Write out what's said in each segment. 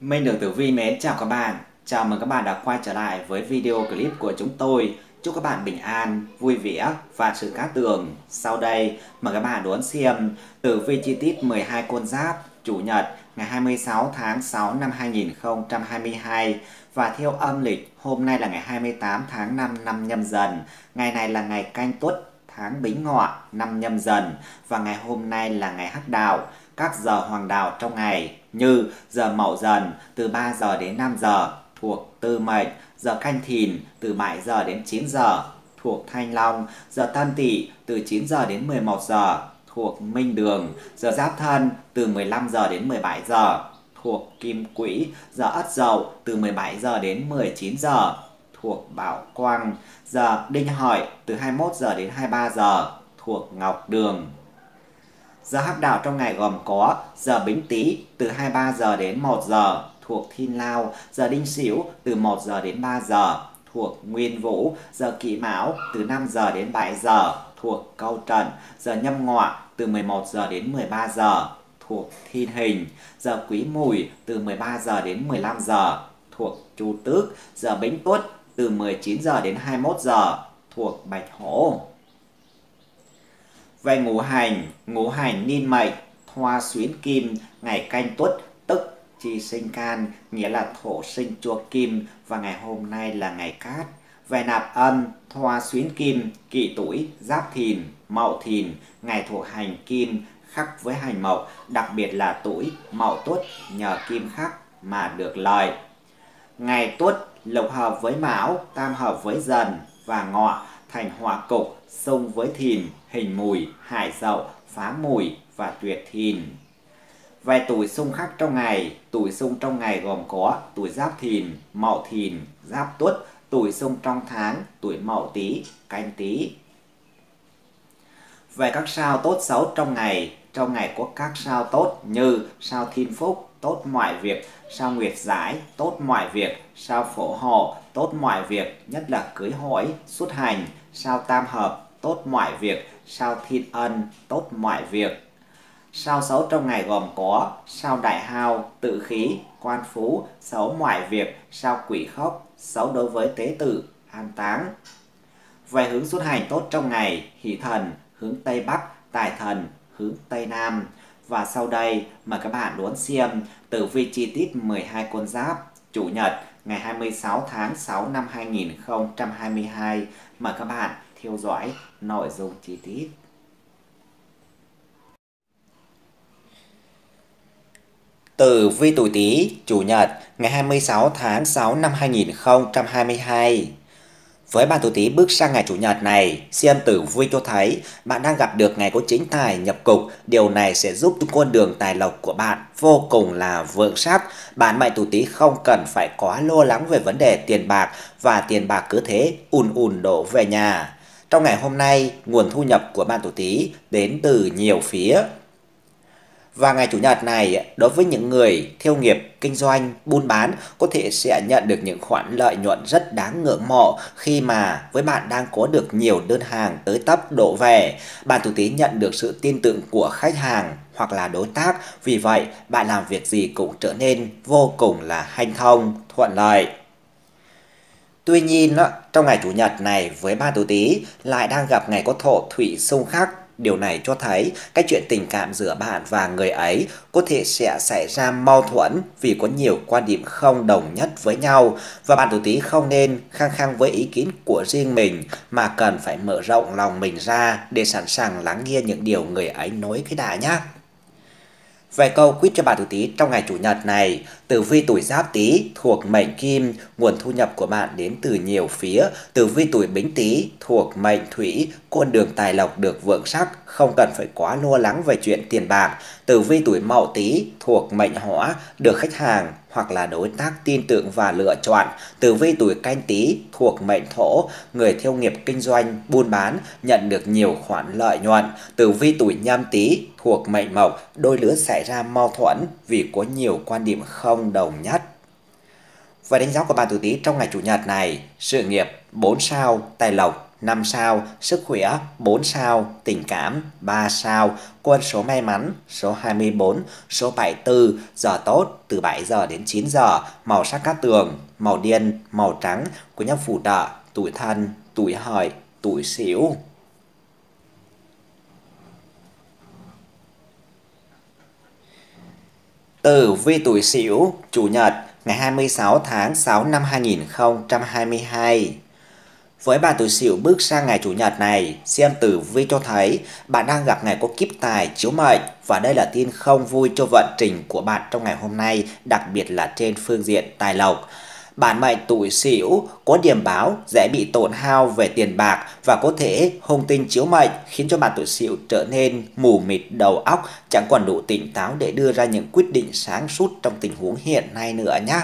Minh Đường Tử Vi mến chào các bạn. Chào mừng các bạn đã quay trở lại với video clip của chúng tôi. Chúc các bạn bình an, vui vẻ và sự cát tường. Sau đây, mời các bạn đón xem tử vi chi tiết 12 con giáp Chủ nhật ngày 26 tháng 6 năm 2022 và theo âm lịch hôm nay là ngày 28 tháng 5 năm nhâm dần. Ngày này là ngày canh tuất tháng bính ngọ năm nhâm dần và ngày hôm nay là ngày hắc đạo các giờ hoàng đạo trong ngày như giờ mậu dần từ 3 giờ đến 5 giờ thuộc tư mệnh, giờ canh thìn từ 7 giờ đến 9 giờ thuộc thanh long, giờ tân tỵ từ 9 giờ đến 11 giờ thuộc minh đường, giờ giáp thân từ 15 giờ đến 17 giờ thuộc kim quỹ, giờ ất dậu từ 17 giờ đến 19 giờ thuộc bảo quang, giờ đinh hợi từ 21 giờ đến 23 giờ thuộc ngọc đường. Giờ hắc đạo trong ngày gồm có giờ Bính Tý từ 23 giờ đến 1 giờ thuộc Thiên Lao, giờ Đinh Sửu từ 1 giờ đến 3 giờ thuộc Nguyên Vũ, giờ Kỷ Mão từ 5 giờ đến 7 giờ thuộc Câu Trần, giờ Nhâm Ngọ từ 11 giờ đến 13 giờ thuộc Thiên Hình, giờ Quý Mùi từ 13 giờ đến 15 giờ thuộc Chu Tước, giờ Bính Tuất từ 19 giờ đến 21 giờ thuộc Bạch Hổ. Về ngũ hành, ngũ hành niên mệnh, thoa xuyến kim, ngày canh tuất, tức chi sinh can, nghĩa là thổ sinh chuộc kim và ngày hôm nay là ngày cát. Về nạp âm, thoa xuyến kim, kỷ tuổi, giáp thìn, mậu thìn, ngày thuộc hành kim, khắc với hành mậu, đặc biệt là tuổi mậu tuất nhờ kim khắc mà được lợi. Ngày tuất lục hợp với mão, tam hợp với dần và ngọ thành hỏa cục, xung với thìn, hình mùi, hải dậu, phá mùi và tuyệt thìn. Về tuổi xung khắc trong ngày, tuổi xung trong ngày gồm có tuổi giáp thìn, mậu thìn, giáp tuất, tuổi xung trong tháng, tuổi mậu tý, canh tý. Về các sao tốt xấu trong ngày, trong ngày có các sao tốt như sao thiên phúc, tốt mọi việc, sao nguyệt giải, tốt mọi việc, sao phổ hộ, tốt mọi việc, nhất là cưới hỏi, xuất hành, sao tam hợp, tốt mọi việc, sao thiên ân, tốt mọi việc. Sao xấu trong ngày gồm có sao đại hao, tự khí, quan phú, xấu mọi việc, sao quỷ khốc, xấu đối với tế tử, an táng. Về hướng xuất hành tốt trong ngày, hỷ thần, hướng Tây Bắc, tài thần, hướng Tây Nam. Và sau đây mời các bạn đón xem tử vi chi tiết 12 con giáp Chủ nhật ngày 26 tháng 6 năm 2022. Mời các bạn theo dõi nội dung chi tiết. Tử vi tuổi Tý, Chủ nhật, ngày 26 tháng 6 năm 2022. Với bạn tuổi Tý bước sang ngày Chủ nhật này, xem tử vui cho thấy bạn đang gặp được ngày có chính tài nhập cục. Điều này sẽ giúp con đường tài lộc của bạn vô cùng là vượng sắc. Bạn mệnh tuổi Tý không cần phải quá lo lắng về vấn đề tiền bạc và tiền bạc cứ thế ùn ùn đổ về nhà. Trong ngày hôm nay, nguồn thu nhập của bạn tuổi Tý đến từ nhiều phía. Và ngày Chủ nhật này, đối với những người theo nghiệp, kinh doanh, buôn bán có thể sẽ nhận được những khoản lợi nhuận rất đáng ngưỡng mộ khi mà với bạn đang có được nhiều đơn hàng tới tấp đổ về. Bạn thủ tế nhận được sự tin tưởng của khách hàng hoặc là đối tác, vì vậy bạn làm việc gì cũng trở nên vô cùng là hanh thông, thuận lợi. Tuy nhiên, trong ngày Chủ nhật này với ba tuổi tí lại đang gặp ngày có thổ thủy xung khắc Điều này cho thấy cái chuyện tình cảm giữa bạn và người ấy có thể sẽ xảy ra mâu thuẫn vì có nhiều quan điểm không đồng nhất với nhau và bạn tuổi Tý không nên khăng khăng với ý kiến của riêng mình, mà cần phải mở rộng lòng mình ra để sẵn sàng lắng nghe những điều người ấy nói cái đã nhé. Về câu quýt cho bạn tuổi Tý trong ngày Chủ nhật này, tử vi tuổi Giáp Tý thuộc mệnh Kim, nguồn thu nhập của bạn đến từ nhiều phía. Tử vi tuổi Bính Tý thuộc mệnh Thủy, con đường tài lộc được vượng sắc, không cần phải quá lo lắng về chuyện tiền bạc. Tử vi tuổi Mậu Tý thuộc mệnh Hỏa, được khách hàng hoặc là đối tác tin tưởng và lựa chọn. Tử vi tuổi canh tí thuộc mệnh thổ, người theo nghiệp kinh doanh, buôn bán, nhận được nhiều khoản lợi nhuận. Tử vi tuổi nhâm tí thuộc mệnh mộc, đôi lứa xảy ra mâu thuẫn vì có nhiều quan điểm không đồng nhất. Và đánh giá của bạn tuổi Tý trong ngày Chủ nhật này, sự nghiệp 4 sao, tài lộc 5 sao, sức khỏe 4 sao, tình cảm 3 sao, quân số may mắn số 24, số 74, giờ tốt từ 7 giờ đến 9 giờ, màu sắc cát tường, màu điên, màu trắng của nhau phù trợ, tuổi thân, tuổi hợi, tuổi xỉu. Tử vi tuổi xỉu, Chủ nhật, ngày 26 tháng 6 năm 2022. Với bà tuổi Sửu bước sang ngày Chủ nhật này, xem tử vi cho thấy bạn đang gặp ngày có kiếp tài chiếu mệnh và đây là tin không vui cho vận trình của bạn trong ngày hôm nay, đặc biệt là trên phương diện tài lộc. Bản mệnh tuổi sửu có điểm báo dễ bị tổn hao về tiền bạc và có thể hung tinh chiếu mệnh khiến cho bạn tuổi sửu trở nên mù mịt đầu óc, chẳng còn đủ tỉnh táo để đưa ra những quyết định sáng suốt trong tình huống hiện nay nữa nhé.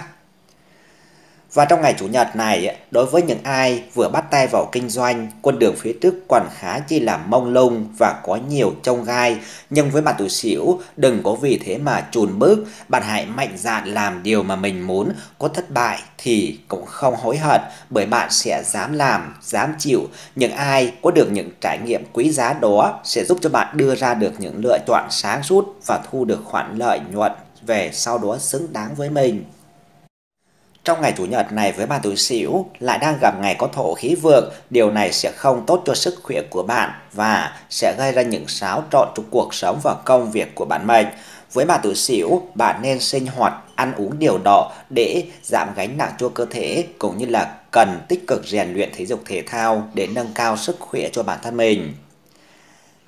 Và trong ngày Chủ nhật này, đối với những ai vừa bắt tay vào kinh doanh, con đường phía trước còn khá chi là mông lung và có nhiều trông gai. Nhưng với bạn tuổi xỉu đừng có vì thế mà chùn bước, bạn hãy mạnh dạn làm điều mà mình muốn. Có thất bại thì cũng không hối hận bởi bạn sẽ dám làm, dám chịu. Những ai có được những trải nghiệm quý giá đó sẽ giúp cho bạn đưa ra được những lựa chọn sáng suốt và thu được khoản lợi nhuận về sau đó xứng đáng với mình. Trong ngày Chủ nhật này với bạn tuổi Sửu lại đang gặp ngày có thổ khí vượng, điều này sẽ không tốt cho sức khỏe của bạn và sẽ gây ra những xáo trộn trong cuộc sống và công việc của bản mệnh. Với bạn tuổi Sửu, bạn nên sinh hoạt, ăn uống điều độ để giảm gánh nặng cho cơ thể cũng như là cần tích cực rèn luyện thể dục thể thao để nâng cao sức khỏe cho bản thân mình.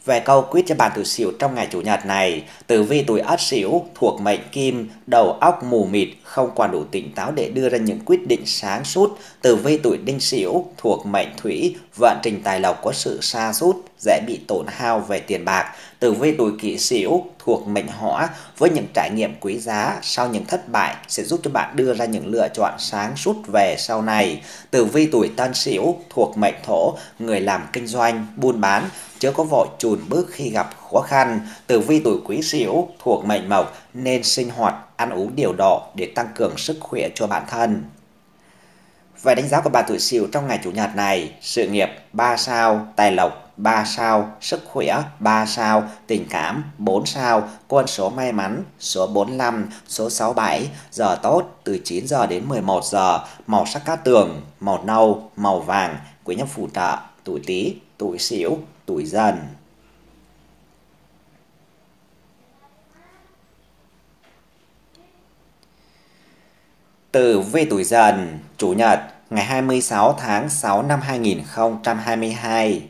Về câu quyết cho bạn tuổi Sửu trong ngày Chủ nhật này, tử vi tuổi Ất Sửu thuộc mệnh Kim, đầu óc mù mịt, không còn đủ tỉnh táo để đưa ra những quyết định sáng suốt. Tử vi tuổi Đinh Sửu thuộc mệnh Thủy, vận trình tài lộc có sự xa sút dễ bị tổn hao về tiền bạc. Tử vi tuổi Kỷ Sửu thuộc mệnh Hỏa với những trải nghiệm quý giá sau những thất bại sẽ giúp cho bạn đưa ra những lựa chọn sáng suốt về sau này. Tử vi tuổi Tân Sửu thuộc mệnh Thổ, người làm kinh doanh, buôn bán chớ có vội chùn bước khi gặp khó khăn. Tử vi tuổi quý sửu thuộc mệnh mộc nên sinh hoạt, ăn uống điều độ để tăng cường sức khỏe cho bản thân. Về đánh giá của bạn tuổi sửu trong ngày Chủ nhật này, sự nghiệp 3 sao, tài lộc 3 sao, sức khỏe 3 sao, tình cảm 4 sao, con số may mắn số 45, số 67, giờ tốt từ 9 giờ đến 11 giờ, màu sắc cát tường, màu nâu, màu vàng, quý nhân phù trợ, tuổi Tý, tuổi Sửu, tuổi Dần. Tử vi tuổi Dần, Chủ nhật, ngày 26 tháng 6 năm 2022.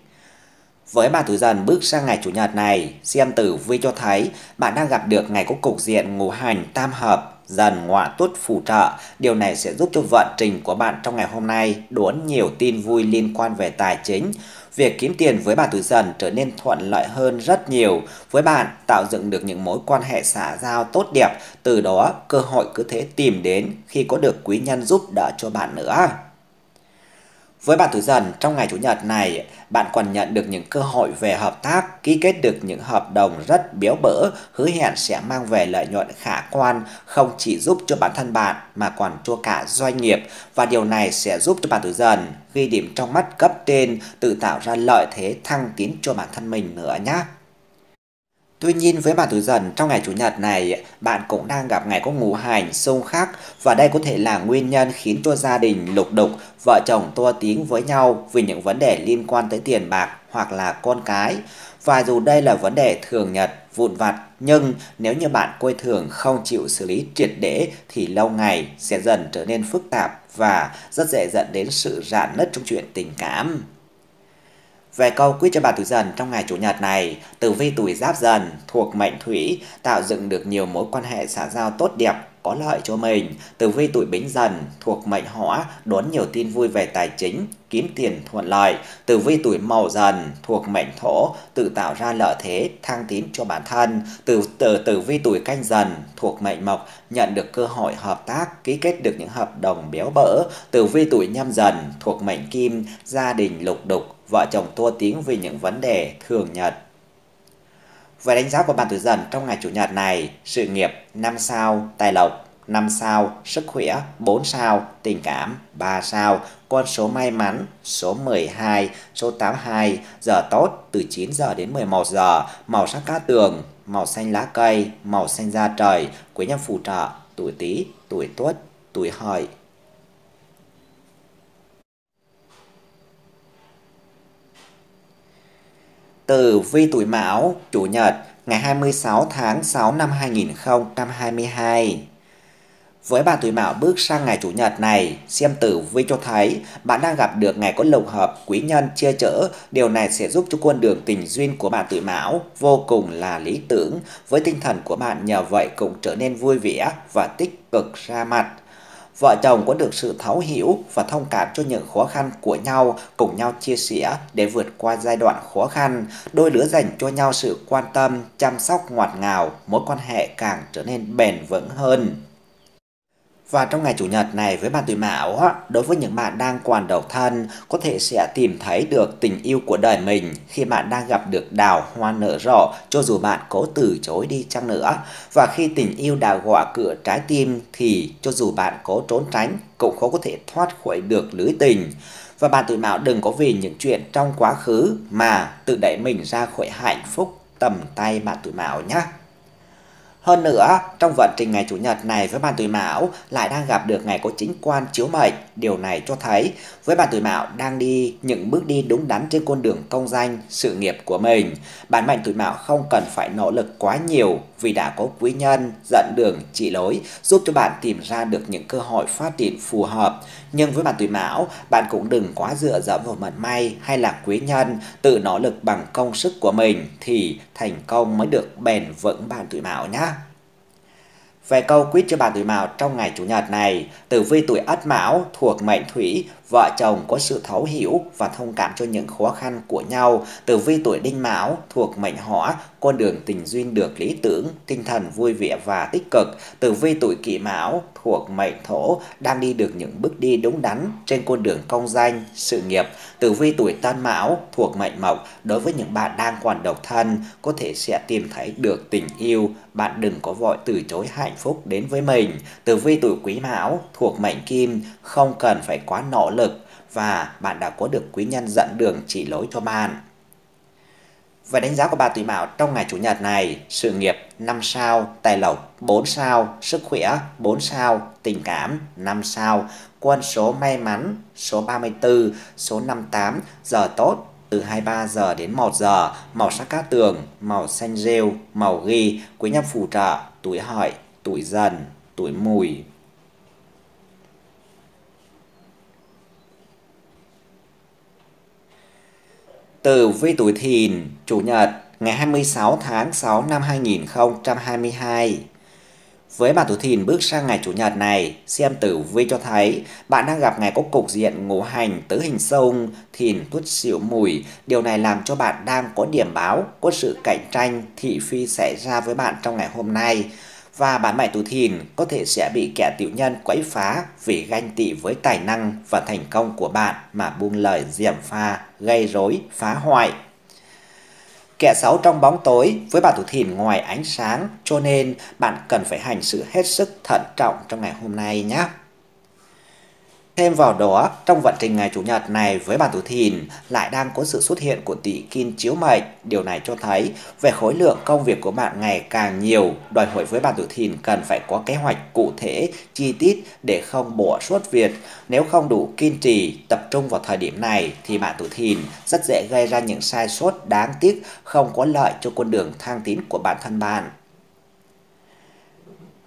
Với bà tuổi dần bước sang ngày Chủ nhật này, xem tử vi cho thấy bạn đang gặp được ngày có cục diện ngũ hành tam hợp dần ngọa tuất phù trợ. Điều này sẽ giúp cho vận trình của bạn trong ngày hôm nay đón nhiều tin vui liên quan về tài chính. Việc kiếm tiền với bạn tuổi dần trở nên thuận lợi hơn rất nhiều. Với bạn, tạo dựng được những mối quan hệ xã giao tốt đẹp, từ đó cơ hội cứ thế tìm đến khi có được quý nhân giúp đỡ cho bạn nữa. Với bạn tuổi dần, trong ngày Chủ nhật này, bạn còn nhận được những cơ hội về hợp tác, ký kết được những hợp đồng rất béo bỡ, hứa hẹn sẽ mang về lợi nhuận khả quan, không chỉ giúp cho bản thân bạn mà còn cho cả doanh nghiệp. Và điều này sẽ giúp cho bạn tuổi dần ghi điểm trong mắt cấp trên, tự tạo ra lợi thế thăng tiến cho bản thân mình nữa nhé. Tuy nhiên với bạn tuổi dần trong ngày Chủ nhật này, bạn cũng đang gặp ngày có ngũ hành xung khắc và đây có thể là nguyên nhân khiến cho gia đình lục đục, vợ chồng tua tiếng với nhau vì những vấn đề liên quan tới tiền bạc hoặc là con cái. Và dù đây là vấn đề thường nhật, vụn vặt, nhưng nếu như bạn coi thường không chịu xử lý triệt để thì lâu ngày sẽ dần trở nên phức tạp và rất dễ dẫn đến sự rạn nứt trong chuyện tình cảm. Về câu quyết cho bà tuổi dần trong ngày Chủ nhật này, tử vi tuổi giáp dần thuộc mệnh thủy tạo dựng được nhiều mối quan hệ xã giao tốt đẹp, có lợi cho mình. Tử vi tuổi bính dần thuộc mệnh hỏa đón nhiều tin vui về tài chính, kiếm tiền thuận lợi. Tử vi tuổi mậu dần thuộc mệnh thổ tự tạo ra lợi thế, thăng tiến cho bản thân. Tử tử, tử vi tuổi canh dần thuộc mệnh mộc nhận được cơ hội hợp tác, ký kết được những hợp đồng béo bở Tử vi tuổi nhâm dần thuộc mệnh kim, gia đình lục đục, vợ chồng tua tiếng vì những vấn đề thường nhật. Về đánh giá của bạn tuổi dần trong ngày Chủ nhật này, sự nghiệp 5 sao, tài lộc 5 sao, sức khỏe 4 sao, tình cảm 3 sao, con số may mắn số 12, số 82, giờ tốt từ 9 giờ đến 11 giờ, màu sắc cá tường, màu xanh lá cây, màu xanh da trời, quý nhân phù trợ, tuổi Tý, tuổi Tuất, tuổi Hợi. Tử vi tuổi Mão, Chủ nhật, ngày 26 tháng 6 năm 2022. Với bạn tuổi Mão bước sang ngày Chủ nhật này, xem tử vi cho thấy bạn đang gặp được ngày có lộc hợp quý nhân chia chở. Điều này sẽ giúp cho con đường tình duyên của bạn tuổi Mão vô cùng là lý tưởng. Với tinh thần của bạn nhờ vậy cũng trở nên vui vẻ và tích cực ra mặt. Vợ chồng có được sự thấu hiểu và thông cảm cho những khó khăn của nhau, cùng nhau chia sẻ để vượt qua giai đoạn khó khăn. Đôi lứa dành cho nhau sự quan tâm, chăm sóc ngọt ngào, mối quan hệ càng trở nên bền vững hơn. Và trong ngày Chủ nhật này với bạn tuổi Mão, đối với những bạn đang còn độc thân, có thể sẽ tìm thấy được tình yêu của đời mình khi bạn đang gặp được đào hoa nở rộ cho dù bạn cố từ chối đi chăng nữa. Và khi tình yêu đã gõ cửa trái tim thì cho dù bạn cố trốn tránh cũng khó có thể thoát khỏi được lưới tình. Và bạn tuổi Mão đừng có vì những chuyện trong quá khứ mà tự đẩy mình ra khỏi hạnh phúc tầm tay bạn tuổi Mão nhé. Hơn nữa, trong vận trình ngày Chủ nhật này với bạn tuổi Mão lại đang gặp được ngày có chính quan chiếu mệnh. Điều này cho thấy với bạn tuổi Mão đang đi những bước đi đúng đắn trên con đường công danh, sự nghiệp của mình. Bản mệnh tuổi Mão không cần phải nỗ lực quá nhiều vì đã có quý nhân dẫn đường chỉ lối giúp cho bạn tìm ra được những cơ hội phát triển phù hợp. Nhưng với bạn tuổi Mão, bạn cũng đừng quá dựa dẫm vào vận may hay là quý nhân, tự nỗ lực bằng công sức của mình thì thành công mới được bền vững bạn tuổi Mão nhé. Về câu quyết cho bạn tuổi Mão trong ngày Chủ nhật này, tử vi tuổi Ất Mão thuộc mệnh Thủy, vợ chồng có sự thấu hiểu và thông cảm cho những khó khăn của nhau. Tử vi tuổi Đinh Mão thuộc mệnh Hỏa, con đường tình duyên được lý tưởng, tinh thần vui vẻ và tích cực. Tử vi tuổi Kỷ Mão thuộc mệnh Thổ đang đi được những bước đi đúng đắn trên con đường công danh, sự nghiệp. Tử vi tuổi Tân Mão thuộc mệnh Mộc đối với những bạn đang còn độc thân có thể sẽ tìm thấy được tình yêu. Bạn đừng có vội từ chối hạnh phúc đến với mình. Tử vi tuổi Quý Mão thuộc mệnh Kim không cần phải quá nỗ lực và bạn đã có được quý nhân dẫn đường chỉ lối cho bạn. Về đánh giá của bà Tùy Mạo trong ngày Chủ nhật này, sự nghiệp 5 sao, tài lộc 4 sao, sức khỏe 4 sao, tình cảm 5 sao, quân số may mắn số 34, số 58, giờ tốt từ 23 giờ đến 1 giờ, màu sắc cát tường, màu xanh rêu, màu ghi, quý nhân phù trợ, tuổi hợi, tuổi dần, tuổi mùi. Tử vi tuổi thìn, Chủ nhật, ngày 26 tháng 6 năm 2022. Với bạn tuổi thìn bước sang ngày Chủ nhật này, xem tử vi cho thấy bạn đang gặp ngày có cục diện ngũ hành tứ hình sông, thìn tuất xỉu mùi. Điều này làm cho bạn đang có điểm báo, có sự cạnh tranh, thị phi xảy ra với bạn trong ngày hôm nay và bản mệnh tuổi thìn có thể sẽ bị kẻ tiểu nhân quấy phá vì ganh tị với tài năng và thành công của bạn mà buông lời diệm pha, gây rối, phá hoại. Kẻ xấu trong bóng tối với bạn tuổi thìn ngoài ánh sáng cho nên bạn cần phải hành sự hết sức thận trọng trong ngày hôm nay nhé. Thêm vào đó, trong vận trình ngày Chủ nhật này với bản tuổi thìn lại đang có sự xuất hiện của tỷ kim chiếu mệnh. Điều này cho thấy về khối lượng công việc của bạn ngày càng nhiều, đòi hỏi với bản tuổi thìn cần phải có kế hoạch cụ thể, chi tiết để không bỏ suốt việc. Nếu không đủ kiên trì, tập trung vào thời điểm này thì bạn tuổi thìn rất dễ gây ra những sai sót đáng tiếc không có lợi cho con đường thăng tiến của bản thân bạn.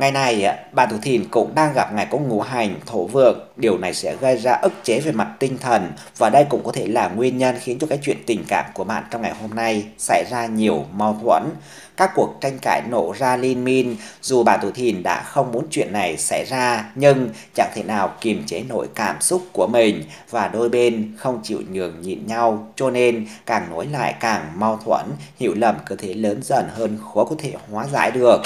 Ngày này, bạn tuổi thìn cũng đang gặp ngày có ngũ hành thổ vượng. Điều này sẽ gây ra ức chế về mặt tinh thần và đây cũng có thể là nguyên nhân khiến cho cái chuyện tình cảm của bạn trong ngày hôm nay xảy ra nhiều mâu thuẫn. Các cuộc tranh cãi nổ ra liên min dù bạn tuổi thìn đã không muốn chuyện này xảy ra nhưng chẳng thể nào kiềm chế nổi cảm xúc của mình và đôi bên không chịu nhường nhịn nhau cho nên càng nối lại càng mâu thuẫn, hiểu lầm cứ thể lớn dần hơn khó có thể hóa giải được.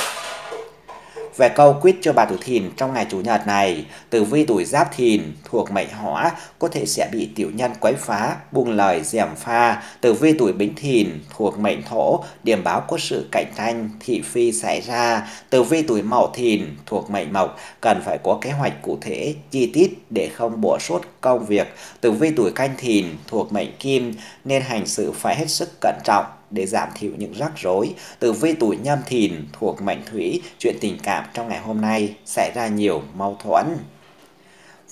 Về câu quyết cho bà tuổi thìn trong ngày Chủ nhật này, tử vi tuổi giáp thìn thuộc mệnh hỏa có thể sẽ bị tiểu nhân quấy phá, buông lời dèm pha. Tử vi tuổi bính thìn thuộc mệnh thổ, điểm báo có sự cạnh tranh, thị phi xảy ra. Tử vi tuổi mậu thìn thuộc mệnh mộc, cần phải có kế hoạch cụ thể, chi tiết để không bỏ sót công việc. Tử vi tuổi canh thìn thuộc mệnh kim, nên hành sự phải hết sức cẩn trọng để giảm thiểu những rắc rối. từ vi tuổi nhâm thìn thuộc mệnh thủy, chuyện tình cảm trong ngày hôm nay xảy ra nhiều mâu thuẫn.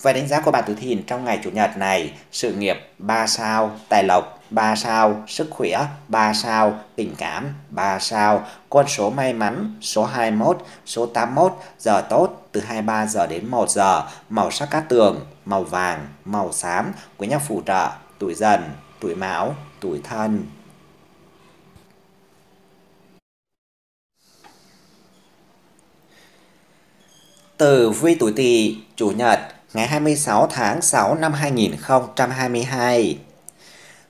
Về đánh giá của bạn tuổi thìn trong ngày Chủ nhật này, sự nghiệp 3 sao, tài lộc 3 sao, sức khỏe 3 sao, tình cảm 3 sao, con số may mắn số 21, số 81, giờ tốt từ 23 giờ đến 1 giờ, màu sắc cát tường, màu vàng, màu xám, quý nhân phù trợ, tuổi dần, tuổi mão, tuổi thân. Tử vi tuổi Tỵ, Chủ nhật, ngày 26 tháng 6 năm 2022.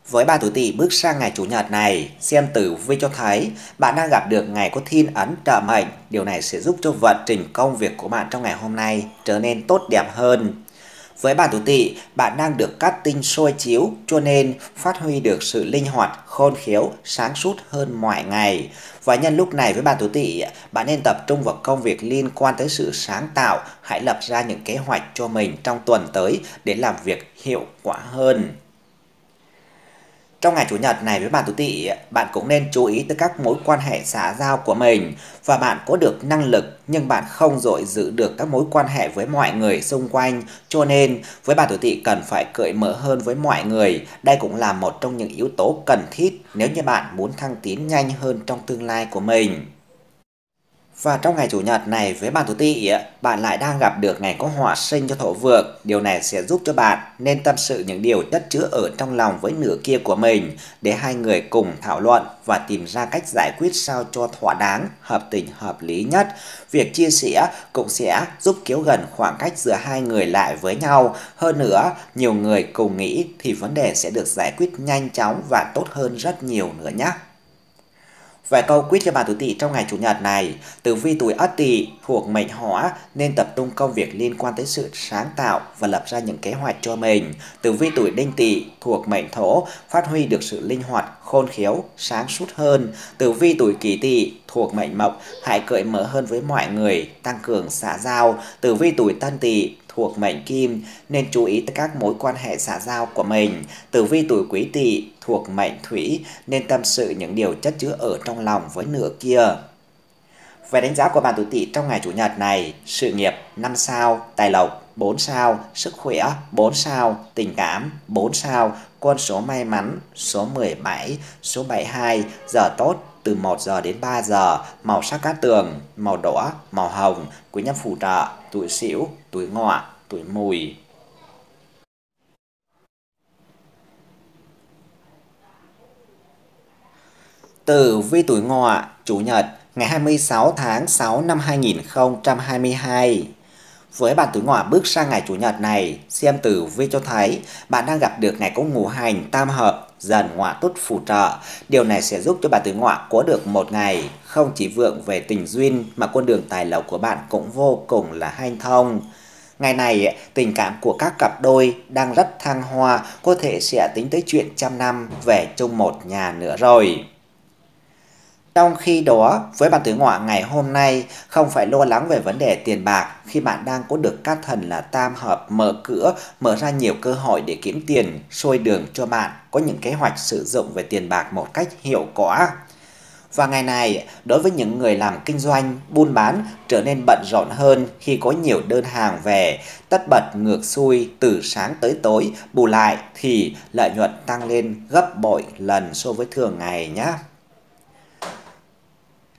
Với ba tuổi Tỵ bước sang ngày Chủ nhật này, xem tử vi cho thấy bạn đang gặp được ngày có thiên ấn trợ mệnh. Điều này sẽ giúp cho vận trình công việc của bạn trong ngày hôm nay trở nên tốt đẹp hơn. Với bản tuổi tỵ, bạn đang được cắt tinh soi chiếu cho nên phát huy được sự linh hoạt, khôn khéo, sáng suốt hơn mọi ngày. Và nhân lúc này với bản tuổi tỵ, bạn nên tập trung vào công việc liên quan tới sự sáng tạo. Hãy lập ra những kế hoạch cho mình trong tuần tới để làm việc hiệu quả hơn. Trong ngày Chủ nhật này với bạn tuổi tỵ, bạn cũng nên chú ý tới các mối quan hệ xã giao của mình và bạn có được năng lực nhưng bạn không dội giữ được các mối quan hệ với mọi người xung quanh. Cho nên với bạn tuổi tỵ cần phải cởi mở hơn với mọi người. Đây cũng là một trong những yếu tố cần thiết nếu như bạn muốn thăng tiến nhanh hơn trong tương lai của mình. Và trong ngày Chủ nhật này với bạn tuổi tỵ, bạn lại đang gặp được ngày có họa sinh cho thổ vượng. Điều này sẽ giúp cho bạn nên tâm sự những điều chất chứa ở trong lòng với nửa kia của mình để hai người cùng thảo luận và tìm ra cách giải quyết sao cho thỏa đáng, hợp tình, hợp lý nhất. Việc chia sẻ cũng sẽ giúp kéo gần khoảng cách giữa hai người lại với nhau. Hơn nữa, nhiều người cùng nghĩ thì vấn đề sẽ được giải quyết nhanh chóng và tốt hơn rất nhiều nữa nhé. Vài câu quyết cho bà tuổi tỵ trong ngày Chủ nhật này, tử vi tuổi Ất Tỵ thuộc mệnh Hỏa nên tập trung công việc liên quan tới sự sáng tạo và lập ra những kế hoạch cho mình. Tử vi tuổi Đinh Tỵ thuộc mệnh Thổ phát huy được sự linh hoạt, khôn khéo, sáng suốt hơn. Tử vi tuổi Kỷ Tỵ thuộc mệnh Mộc hãy cởi mở hơn với mọi người, tăng cường xã giao. Tử vi tuổi Tân Tỵ thuộc mệnh kim nên chú ý tới các mối quan hệ xã giao của mình. Tử vi tuổi quý tỵ thuộc mệnh thủy nên tâm sự những điều chất chứa ở trong lòng với nửa kia. Về đánh giá của bạn tuổi tỵ trong ngày Chủ nhật này, sự nghiệp 5 sao, tài lộc 4 sao, sức khỏe 4 sao, tình cảm 4 sao, con số may mắn số 17, số 72, giờ tốt từ 1 giờ đến 3 giờ, màu sắc cát tường, màu đỏ, màu hồng, quý nhân phù trợ, tuổi sửu, tuổi ngọ, tuổi mùi. Tử vi tuổi ngọ, Chủ nhật, ngày 26 tháng 6 năm 2022. Với bạn tuổi ngọ bước sang ngày Chủ nhật này, xem tử vi cho thấy bạn đang gặp được ngày có ngũ hành tam hợp dần ngọa tốt phù trợ. Điều này sẽ giúp cho bạn tuổi ngọ có được một ngày không chỉ vượng về tình duyên mà con đường tài lộc của bạn cũng vô cùng là hanh thông. Ngày này, tình cảm của các cặp đôi đang rất thăng hoa, có thể sẽ tính tới chuyện trăm năm về chung một nhà nữa rồi. Trong khi đó, với bạn tuổi ngọ ngày hôm nay, không phải lo lắng về vấn đề tiền bạc khi bạn đang có được các thần là tam hợp mở cửa, mở ra nhiều cơ hội để kiếm tiền, sôi đường cho bạn có những kế hoạch sử dụng về tiền bạc một cách hiệu quả. Và ngày này, đối với những người làm kinh doanh, buôn bán trở nên bận rộn hơn khi có nhiều đơn hàng về, tất bật ngược xuôi từ sáng tới tối, bù lại thì lợi nhuận tăng lên gấp bội lần so với thường ngày nhé.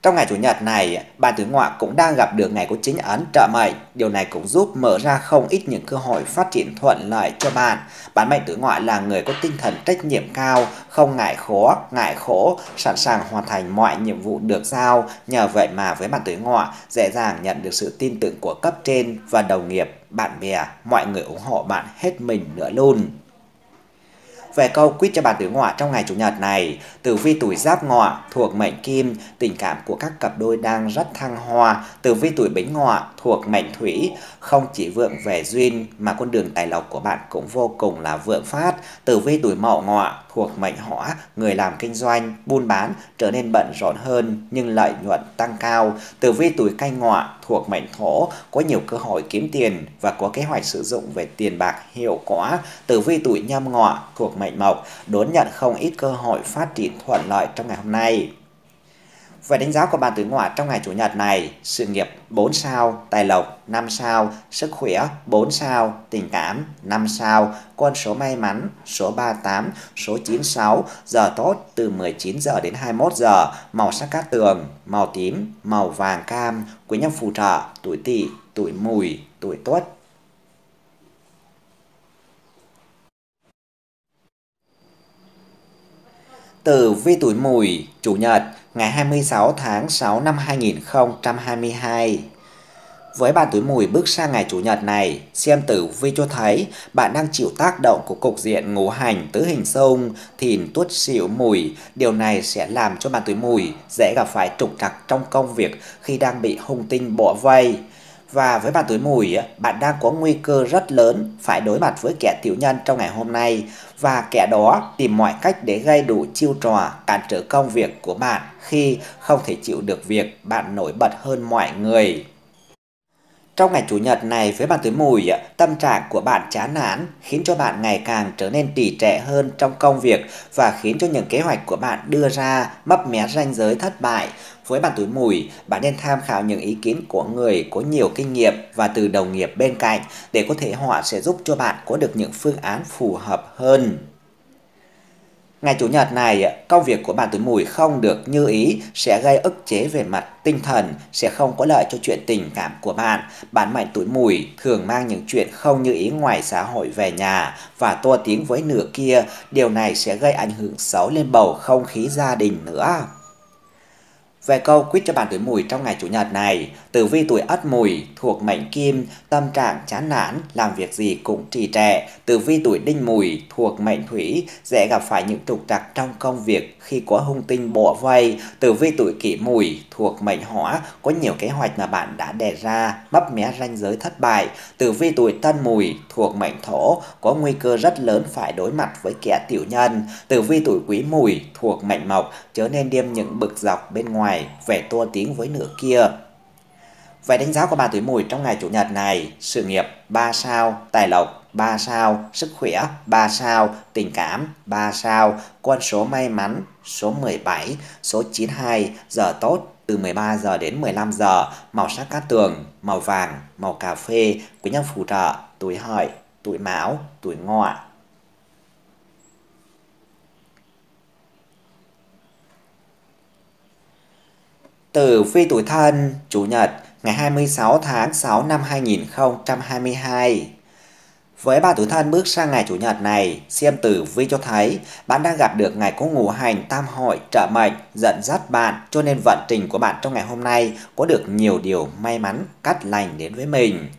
Trong ngày Chủ nhật này, bạn tuổi ngọ cũng đang gặp được ngày của chính ấn trợ mệnh. Điều này cũng giúp mở ra không ít những cơ hội phát triển thuận lợi cho bạn. Bạn mệnh tuổi ngọ là người có tinh thần trách nhiệm cao, không ngại khó, ngại khổ, sẵn sàng hoàn thành mọi nhiệm vụ được giao. Nhờ vậy mà với bạn tuổi ngọ, dễ dàng nhận được sự tin tưởng của cấp trên và đồng nghiệp, bạn bè, mọi người ủng hộ bạn hết mình nữa luôn. Về câu quyết cho bạn tuổi ngọ trong ngày Chủ nhật này, tử vi tuổi giáp ngọ thuộc mệnh kim, tình cảm của các cặp đôi đang rất thăng hoa. Tử vi tuổi bính ngọ thuộc mệnh thủy, không chỉ vượng về duyên mà con đường tài lộc của bạn cũng vô cùng là vượng phát. Tử vi tuổi mậu ngọ thuộc mệnh hỏa, người làm kinh doanh, buôn bán trở nên bận rộn hơn nhưng lợi nhuận tăng cao. Tử vi tuổi canh ngọ thuộc mệnh thổ, có nhiều cơ hội kiếm tiền và có kế hoạch sử dụng về tiền bạc hiệu quả. Tử vi tuổi nhâm ngọ thuộc mệnh mộc, đón nhận không ít cơ hội phát triển thuận lợi trong ngày hôm nay. Về đánh giá của bạn tuổi ngọ trong ngày Chủ nhật này, sự nghiệp 4 sao, tài lộc 5 sao, sức khỏe 4 sao, tình cảm 5 sao, con số may mắn số 38, số 96, giờ tốt từ 19 giờ đến 21 giờ, màu sắc cát tường, màu tím, màu vàng cam, quý nhân phù trợ, tuổi tỵ, tuổi mùi, tuổi tuất. Tử vi tuổi mùi, Chủ nhật, ngày 26 tháng 6 năm 2022. Với bạn tuổi mùi bước sang ngày Chủ nhật này, xem tử vi cho thấy bạn đang chịu tác động của cục diện ngũ hành tứ hình sông, thìn tuất xỉu mùi. Điều này sẽ làm cho bạn tuổi mùi dễ gặp phải trục trặc trong công việc khi đang bị hung tinh bỏ vây. Và với bạn tuổi mùi, bạn đang có nguy cơ rất lớn phải đối mặt với kẻ tiểu nhân trong ngày hôm nay và kẻ đó tìm mọi cách để gây đủ chiêu trò cản trở công việc của bạn khi không thể chịu được việc bạn nổi bật hơn mọi người. Trong ngày Chủ nhật này với bạn tuổi mùi, tâm trạng của bạn chán nản khiến cho bạn ngày càng trở nên trì trệ hơn trong công việc và khiến cho những kế hoạch của bạn đưa ra mấp mé ranh giới thất bại. Với bạn tuổi mùi, bạn nên tham khảo những ý kiến của người có nhiều kinh nghiệm và từ đồng nghiệp bên cạnh để có thể họ sẽ giúp cho bạn có được những phương án phù hợp hơn. Ngày Chủ nhật này, công việc của bạn tuổi mùi không được như ý sẽ gây ức chế về mặt tinh thần, sẽ không có lợi cho chuyện tình cảm của bạn. Bạn mệnh tuổi mùi thường mang những chuyện không như ý ngoài xã hội về nhà và to tiếng với nửa kia. Điều này sẽ gây ảnh hưởng xấu lên bầu không khí gia đình nữa. Về câu quyết cho bạn tuổi mùi trong ngày Chủ nhật này, tử vi tuổi ất mùi thuộc mệnh kim, tâm trạng chán nản, làm việc gì cũng trì trệ. Tử vi tuổi đinh mùi thuộc mệnh thủy, dễ gặp phải những trục trặc trong công việc khi có hung tinh bộ vây. Tử vi tuổi kỷ mùi thuộc mệnh hỏa, có nhiều kế hoạch mà bạn đã đề ra, mấp mé ranh giới thất bại. Tử vi tuổi tân mùi thuộc mệnh thổ, có nguy cơ rất lớn phải đối mặt với kẻ tiểu nhân. Tử vi tuổi quý mùi thuộc mệnh mộc, trở nên điềm những bực dọc bên ngoài ngoài vẻ tua tiếng với nửa kia. Về đánh giá của bà tuổi mùi trong ngày Chủ nhật này, sự nghiệp 3 sao, tài lộc 3 sao, sức khỏe 3 sao, tình cảm 3 sao, con số may mắn số 17, số 92, giờ tốt từ 13 giờ đến 15 giờ, màu sắc cát tường, màu vàng, màu cà phê, quý nhân phù trợ, tuổi hợi, tuổi mão, tuổi ngọ, Tử vi tuổi thân, Chủ nhật, ngày 26 tháng 6 năm 2022. Với ba tuổi thân bước sang ngày Chủ nhật này, xem tử vi cho thấy bạn đang gặp được ngày có ngũ hành tam hội trợ mệnh dẫn dắt bạn cho nên vận trình của bạn trong ngày hôm nay có được nhiều điều may mắn cắt lành đến với mình.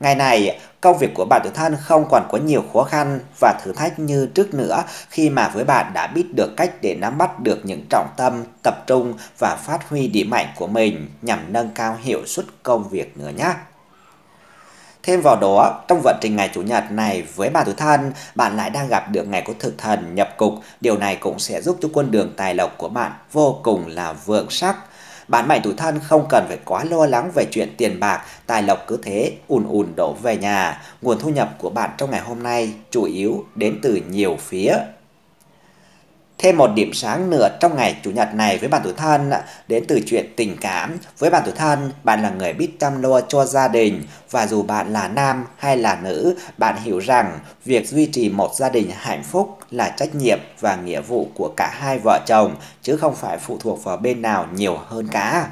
Ngày này, công việc của bạn tự thân không còn có nhiều khó khăn và thử thách như trước nữa khi mà với bạn đã biết được cách để nắm bắt được những trọng tâm, tập trung và phát huy điểm mạnh của mình nhằm nâng cao hiệu suất công việc nữa nhé. Thêm vào đó, trong vận trình ngày Chủ nhật này với bà tuổi thân, bạn lại đang gặp được ngày có thực thần nhập cục. Điều này cũng sẽ giúp cho con đường tài lộc của bạn vô cùng là vượng sắc. Bạn mệnh tuổi thân không cần phải quá lo lắng về chuyện tiền bạc, tài lộc cứ thế ùn ùn đổ về nhà. Nguồn thu nhập của bạn trong ngày hôm nay chủ yếu đến từ nhiều phía. Thêm một điểm sáng nữa trong ngày Chủ nhật này với bạn tuổi thân đến từ chuyện tình cảm. Với bạn tuổi thân, bạn là người biết chăm lo cho gia đình và dù bạn là nam hay là nữ, bạn hiểu rằng việc duy trì một gia đình hạnh phúc là trách nhiệm và nghĩa vụ của cả hai vợ chồng chứ không phải phụ thuộc vào bên nào nhiều hơn cả.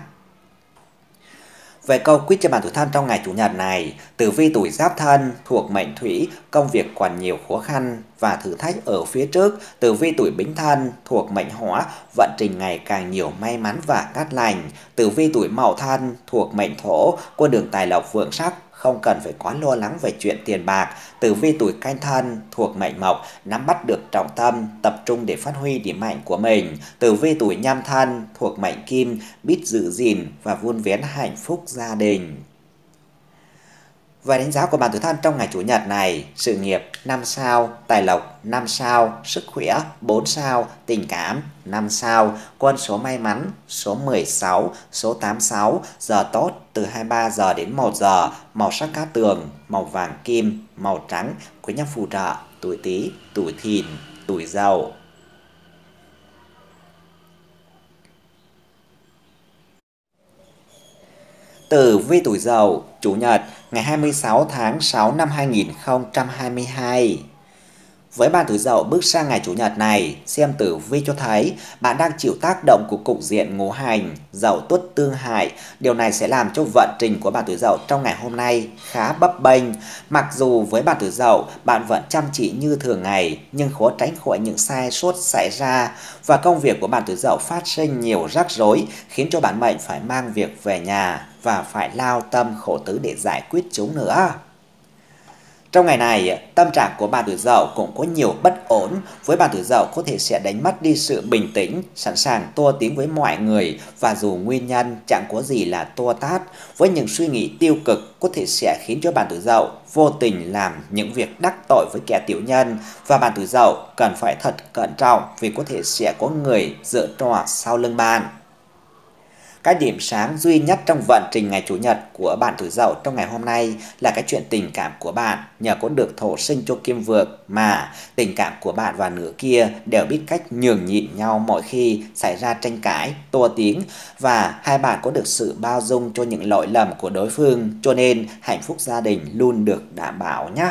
Về câu quyết cho bản tuổi thân trong ngày Chủ nhật này, tử vi tuổi giáp thân thuộc mệnh thủy, công việc còn nhiều khó khăn và thử thách ở phía trước. Tử vi tuổi bính thân thuộc mệnh hỏa, vận trình ngày càng nhiều may mắn và cát lành. Tử vi tuổi mậu thân thuộc mệnh thổ, con đường tài lộc vượng sắc, không cần phải quá lo lắng về chuyện tiền bạc. Tử vi tuổi canh thân thuộc mệnh mộc, nắm bắt được trọng tâm, tập trung để phát huy điểm mạnh của mình. Tử vi tuổi nhâm thân thuộc mệnh kim, biết giữ gìn và vun vén hạnh phúc gia đình. Về đánh giá của bạn tuổi thân trong ngày Chủ nhật này, sự nghiệp 5 sao, tài lộc 5 sao, sức khỏe 4 sao, tình cảm 5 sao, quân số may mắn số 16, số 86, giờ tốt từ 23 giờ đến 1 giờ, màu sắc cá tường, màu vàng kim, màu trắng, quý nhân phù trợ, tuổi Tý, tuổi Thìn, tuổi Dậu. Tử vi tuổi Dậu, Chủ nhật, ngày 26 tháng 6 năm 2022. Với bạn tuổi dậu bước sang ngày Chủ nhật này, xem tử vi cho thấy bạn đang chịu tác động của cục diện ngũ hành, dậu tuất tương hại. Điều này sẽ làm cho vận trình của bạn tuổi dậu trong ngày hôm nay khá bấp bênh. Mặc dù với bạn tuổi dậu, bạn vẫn chăm chỉ như thường ngày, nhưng khó tránh khỏi những sai sót xảy ra. Và công việc của bạn tuổi dậu phát sinh nhiều rắc rối, khiến cho bạn mệnh phải mang việc về nhà và phải lao tâm khổ tứ để giải quyết chúng nữa. Trong ngày này, tâm trạng của bà tuổi dậu cũng có nhiều bất ổn. Với bà tuổi dậu có thể sẽ đánh mất đi sự bình tĩnh, sẵn sàng tua tiếng với mọi người và dù nguyên nhân chẳng có gì là tua tát. Với những suy nghĩ tiêu cực có thể sẽ khiến cho bà tuổi dậu vô tình làm những việc đắc tội với kẻ tiểu nhân và bà tuổi dậu cần phải thật cẩn trọng vì có thể sẽ có người dựa trò sau lưng bạn. Cái điểm sáng duy nhất trong vận trình ngày Chủ nhật của bạn tuổi dậu trong ngày hôm nay là cái chuyện tình cảm của bạn nhờ có được thổ sinh cho kim vượng mà tình cảm của bạn và nửa kia đều biết cách nhường nhịn nhau mọi khi xảy ra tranh cãi, tua tiếng và hai bạn có được sự bao dung cho những lỗi lầm của đối phương cho nên hạnh phúc gia đình luôn được đảm bảo nhé.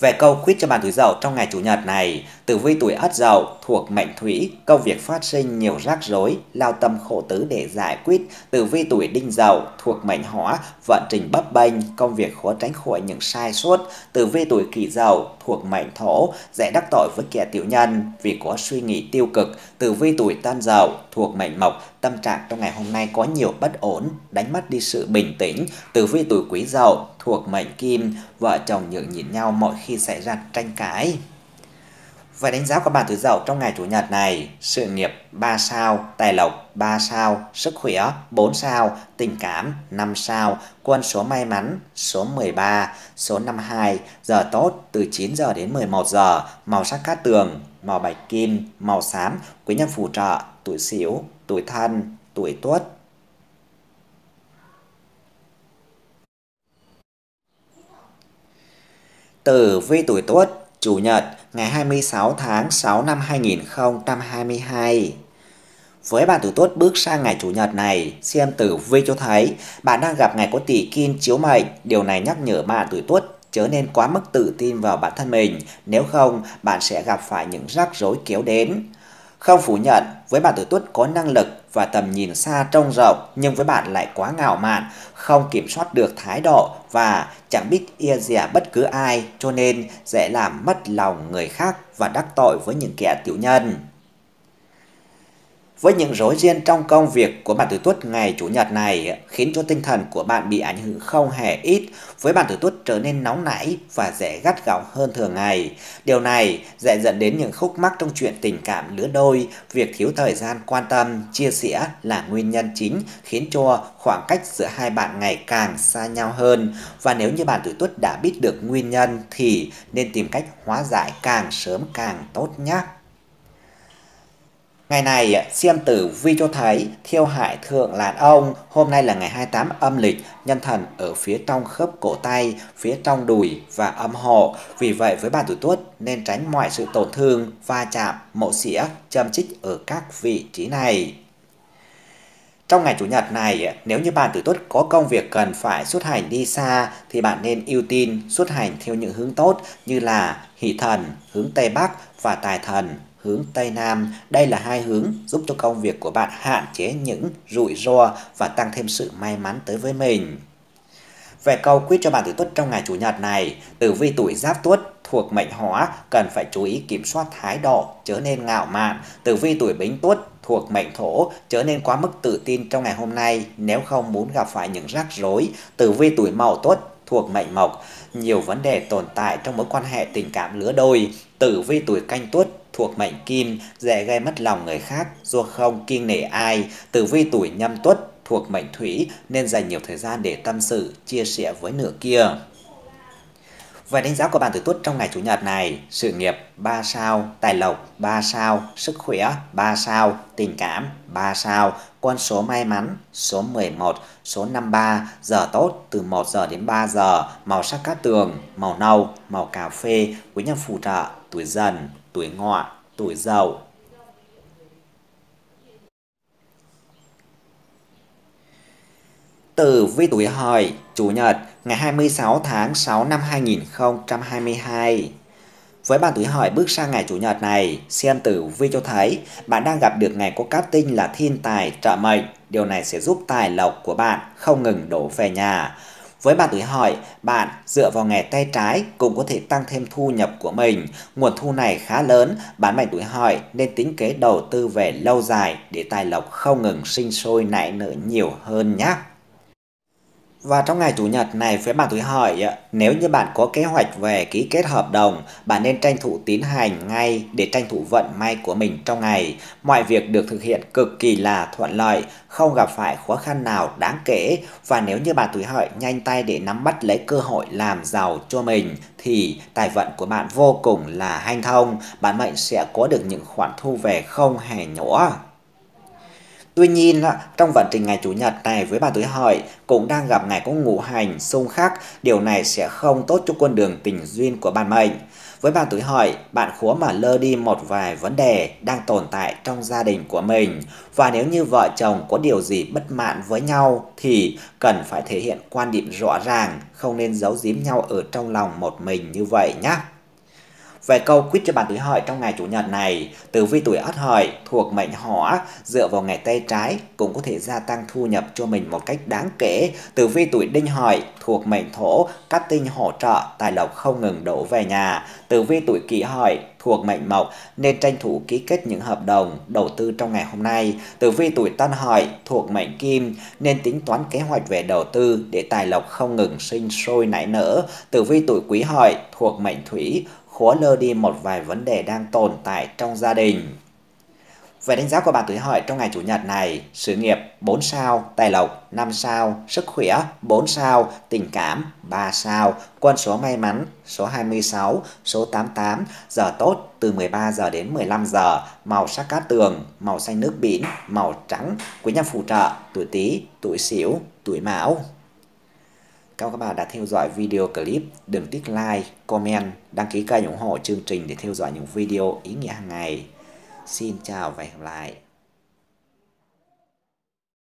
Về câu quyết cho bạn tuổi dậu trong ngày Chủ nhật này, tử vi tuổi ất dậu thuộc mệnh thủy, công việc phát sinh nhiều rắc rối, lao tâm khổ tứ để giải quyết. Tử vi tuổi đinh dậu thuộc mệnh hỏa, vận trình bấp bênh, công việc khó tránh khỏi những sai sót. Tử vi tuổi kỷ dậu thuộc mệnh thổ, dễ đắc tội với kẻ tiểu nhân vì có suy nghĩ tiêu cực. Tử vi tuổi tân dậu thuộc mệnh mộc, tâm trạng trong ngày hôm nay có nhiều bất ổn, đánh mất đi sự bình tĩnh. Tử vi tuổi quý dậu thuộc mệnh kim, vợ chồng nhượng nhịn nhau mọi khi xảy ra tranh cãi. Và đánh giá của bạn tuổi dậu trong ngày Chủ nhật này, sự nghiệp 3 sao, tài lộc 3 sao, sức khỏe 4 sao, tình cảm 5 sao, quân số may mắn số 13, số 52, giờ tốt từ 9 giờ đến 11 giờ, màu sắc cát tường, màu bạch kim, màu xám, quý nhân phù trợ, tuổi xỉu, tuổi thân, tuổi tuất. Tử vi tuổi tuất, Chủ nhật, ngày 26 tháng 6 năm 2022. Với bạn tuổi tuất bước sang ngày Chủ nhật này, xem tử vi cho thấy bạn đang gặp ngày có tỷ kim chiếu mệnh. Điều này nhắc nhở bạn tuổi tuất chớ nên quá mức tự tin vào bản thân mình, nếu không bạn sẽ gặp phải những rắc rối kéo đến. Không phủ nhận, với bạn tuổi tuất có năng lực và tầm nhìn xa trông rộng, nhưng với bạn lại quá ngạo mạn, không kiểm soát được thái độ và chẳng biết ia dè bất cứ ai, cho nên dễ làm mất lòng người khác và đắc tội với những kẻ tiểu nhân. Với những rối ren trong công việc của bạn tuổi tuất ngày Chủ nhật này khiến cho tinh thần của bạn bị ảnh hưởng không hề ít, với bạn tuổi tuất trở nên nóng nảy và dễ gắt gỏng hơn thường ngày. Điều này dễ dẫn đến những khúc mắc trong chuyện tình cảm lứa đôi, việc thiếu thời gian quan tâm, chia sẻ là nguyên nhân chính khiến cho khoảng cách giữa hai bạn ngày càng xa nhau hơn. Và nếu như bạn tuổi tuất đã biết được nguyên nhân thì nên tìm cách hóa giải càng sớm càng tốt nhé. Ngày này xem tử vi cho thấy thiêu hại thượng làn ông hôm nay là ngày 28 âm lịch nhân thần ở phía trong khớp cổ tay, phía trong đùi và âm hộ. Vì vậy với bạn tuổi tuất nên tránh mọi sự tổn thương, va chạm, mộ xỉa, châm chích ở các vị trí này. Trong ngày Chủ nhật này, nếu như bạn tuổi tuất có công việc cần phải xuất hành đi xa thì bạn nên ưu tiên xuất hành theo những hướng tốt như là hỷ thần, hướng Tây Bắc và tài thần, hướng Tây Nam. Đây là hai hướng giúp cho công việc của bạn hạn chế những rủi ro và tăng thêm sự may mắn tới với mình. Về câu quyết cho bạn tuổi tuất trong ngày Chủ nhật này, tử vi tuổi giáp tuất thuộc mệnh hỏa cần phải chú ý kiểm soát thái độ, trở nên ngạo mạn. Tử vi tuổi Bính Tuất thuộc mệnh thổ trở nên quá mức tự tin trong ngày hôm nay nếu không muốn gặp phải những rắc rối. Tử vi tuổi Mậu Tuất thuộc mệnh mộc, nhiều vấn đề tồn tại trong mối quan hệ tình cảm lứa đôi. Tử vi tuổi Canh Tuất thuộc mệnh Kim dễ gây mất lòng người khác do không kiêng nể ai. Tử vi tuổi Nhâm Tuất thuộc mệnh Thủy nên dành nhiều thời gian để tâm sự, chia sẻ với nửa kia. Về đánh giá của bạn tuổi Tuất trong ngày Chủ nhật này, sự nghiệp 3 sao, tài lộc 3 sao, sức khỏe 3 sao, tình cảm 3 sao, con số may mắn số 11, số 53, giờ tốt từ 1 giờ đến 3 giờ, màu sắc cát tường, màu nâu, màu cà phê, quý nhân phù trợ, tuổi dần, tuổi ngọ, tuổi dậu. Tử vi tuổi hợi, Chủ nhật, ngày 26 tháng 6 năm 2022. Với bạn tuổi hợi bước sang ngày Chủ nhật này, xem tử vi cho thấy bạn đang gặp được ngày có cát tinh là thiên tài trợ mệnh. Điều này sẽ giúp tài lộc của bạn không ngừng đổ về nhà. Với bạn tuổi hợi, bạn dựa vào nghề tay trái cũng có thể tăng thêm thu nhập của mình. Nguồn thu này khá lớn, bạn mệnh tuổi hợi nên tính kế đầu tư về lâu dài để tài lộc không ngừng sinh sôi nảy nở nhiều hơn nhé. Và trong ngày Chủ nhật này với bạn tuổi hợi, ờ, nếu như bạn có kế hoạch về ký kết hợp đồng, bạn nên tranh thủ tiến hành ngay để tranh thủ vận may của mình trong ngày. Mọi việc được thực hiện cực kỳ là thuận lợi, không gặp phải khó khăn nào đáng kể. Và nếu như bạn tuổi hợi nhanh tay để nắm bắt lấy cơ hội làm giàu cho mình, thì tài vận của bạn vô cùng là hanh thông, bạn mệnh sẽ có được những khoản thu về không hề nhỏ. Tuy nhiên, trong vận trình ngày Chủ nhật này với bà tuổi hợi cũng đang gặp ngày có ngũ hành xung khắc, điều này sẽ không tốt cho con đường tình duyên của bản mệnh. Với bà tuổi hợi, bạn khó mà lơ đi một vài vấn đề đang tồn tại trong gia đình của mình. Và nếu như vợ chồng có điều gì bất mãn với nhau thì cần phải thể hiện quan điểm rõ ràng, không nên giấu giếm nhau ở trong lòng một mình như vậy nhé. Về câu quyết cho bạn tuổi hợi trong ngày Chủ nhật này, tử vi tuổi ất hợi thuộc mệnh hỏa dựa vào ngày tay trái cũng có thể gia tăng thu nhập cho mình một cách đáng kể. Tử vi tuổi đinh hợi thuộc mệnh thổ, các tinh hỗ trợ, tài lộc không ngừng đổ về nhà. Tử vi tuổi kỷ hợi thuộc mệnh mộc nên tranh thủ ký kết những hợp đồng đầu tư trong ngày hôm nay. Tử vi tuổi tân hợi thuộc mệnh kim nên tính toán kế hoạch về đầu tư để tài lộc không ngừng sinh sôi nảy nở. Tử vi tuổi quý hợi thuộc mệnh thủy khó lơ đi một vài vấn đề đang tồn tại trong gia đình. Về đánh giá của bạn tuổi hợi trong ngày Chủ nhật này, sự nghiệp 4 sao, tài lộc 5 sao, sức khỏe 4 sao, tình cảm 3 sao, quân số may mắn số 26, số 88, giờ tốt từ 13 giờ đến 15 giờ, màu sắc cát tường, màu xanh nước biển, màu trắng, quý nhân phù trợ, tuổi Tý, tuổi Sửu, tuổi Mão. Cảm ơn các bạn đã theo dõi video clip. Đừng tiếc like, comment, đăng ký kênh ủng hộ chương trình để theo dõi những video ý nghĩa hàng ngày. Xin chào và hẹn gặp lại.